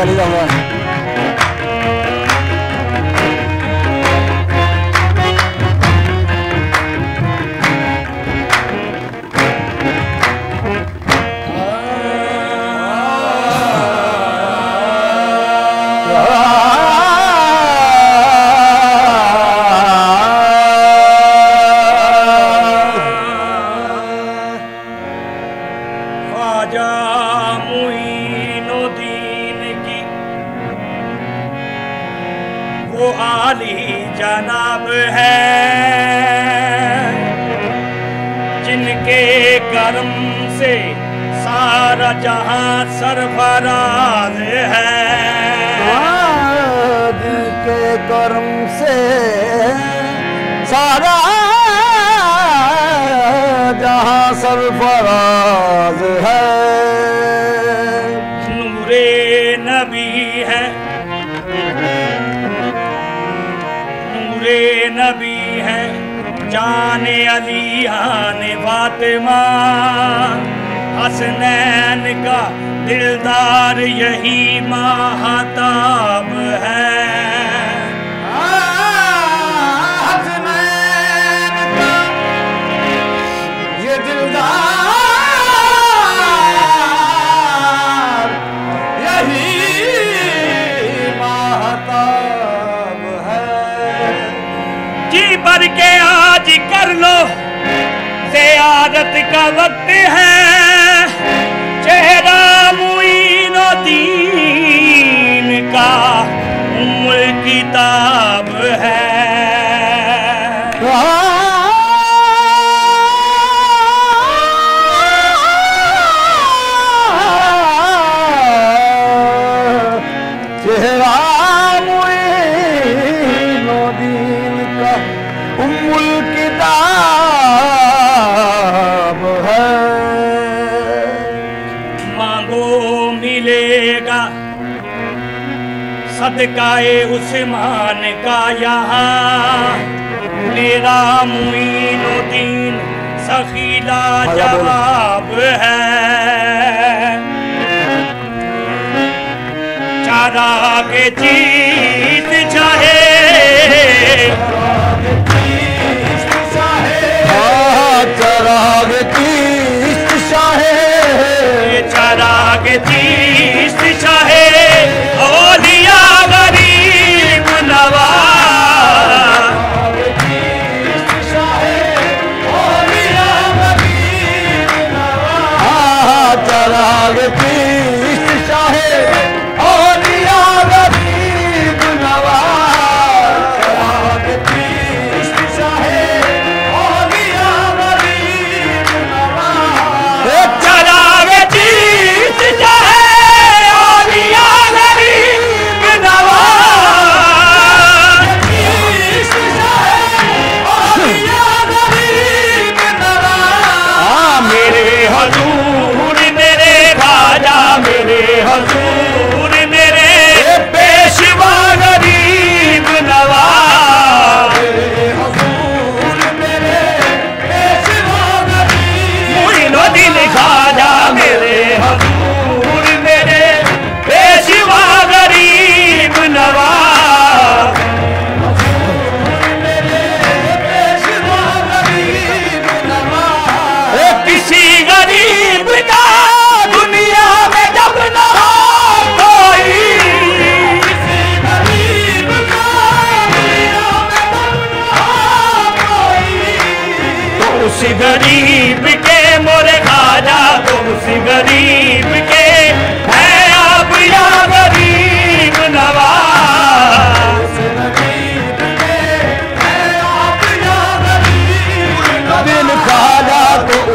sekali kawan. Raja आली जनाब है। जिनके कर्म से सारा जहाँ सरफराज है। जिनके कर्म से सारा जहाँ सरफराज नूरे नबी है जाने अली हान फातिमा। हसनैन का दिलदार यही महाताब जी भर के आज कर लो। जियारत का वक्त है। सदकाए उस्मान का यहाँ मेरा मुईनुद्दीन सखीला जवाब है। चारा के चीज़ चाहे। चराग तीस शाहे चराग चीज़ चराग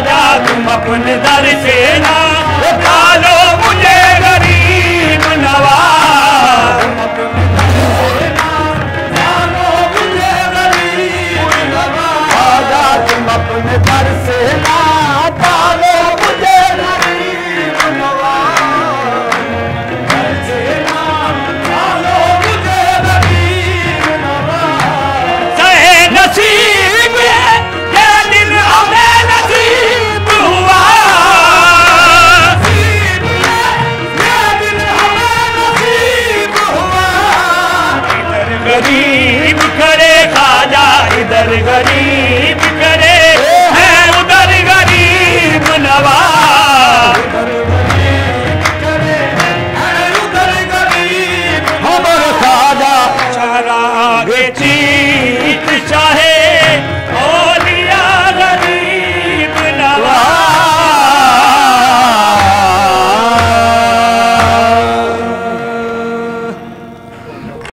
राजा तुम अपने दर से ना।